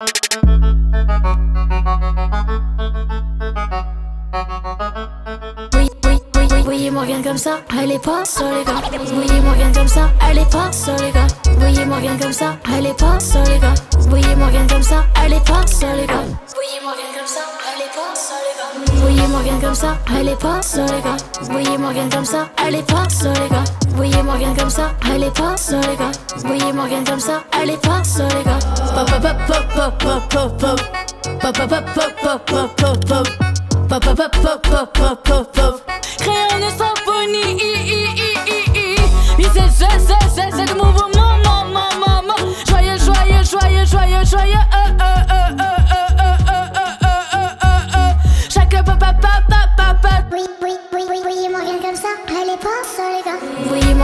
Oui, oui, oui, oui, voyez Morgane comme ça, elle est pas sur les gars. Voyez Morgane comme ça, elle est pas sur les gars. Voyez Morgane comme ça, elle est pas sur les gars. Voyez Morgane comme ça, elle est pas sur les gars. Voyez Morgane comme ça, elle est pas sur les gars. Voyez Morgane comme ça, elle est pas sur les gars. Voyez Morgane comme ça, elle est pas sur les gars. Voyez Morgane comme ça, elle est pas sur les gars. Voyez Morgane comme ça, elle est pas sur les gars. Pop pop pop pop pop pop pop. Pop pop pop pop pop pop pop. Pop pop pop pop pop pop pop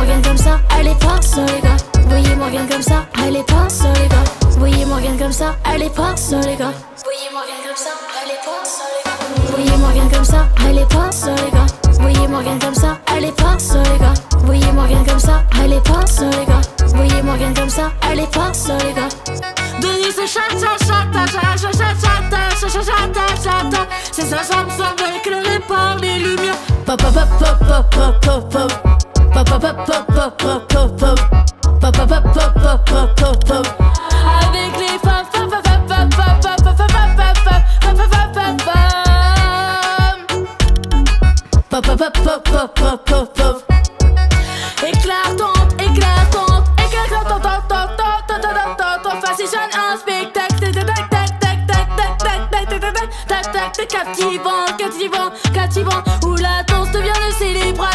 Voyez Morgane comme ça, elle est pas sur les gars. Voyez Morgane comme ça, elle est pas sur les gars. Voyez Morgane comme ça, elle est pas sur les gars. Voyez Morgane comme ça, elle est pas sur les gars. Voyez Morgane comme ça, elle est pas sur les gars. Voyez Morgane comme ça, elle est pas sur les gars. Voyez Morgane comme ça, elle est pas sur les gars. Voyez Morgane comme ça, elle est pas sur les gars. Denis, c'est chata, chata, chata, chata, chata, chata, chata, chata. C'est sa chambre semble éclairée par les lumières. Pop pop pop pop pop pop pop. Avec les femmes, femmes, femmes, femmes, femmes, femmes, femmes, femmes, femmes, femmes. Éclatante, éclatante, éclatante, tant, tant, tant, tant, tant, tant, tant, fascinant, un spectacle, tac, captivant, captivant, captivant, où la danse devient le célébration.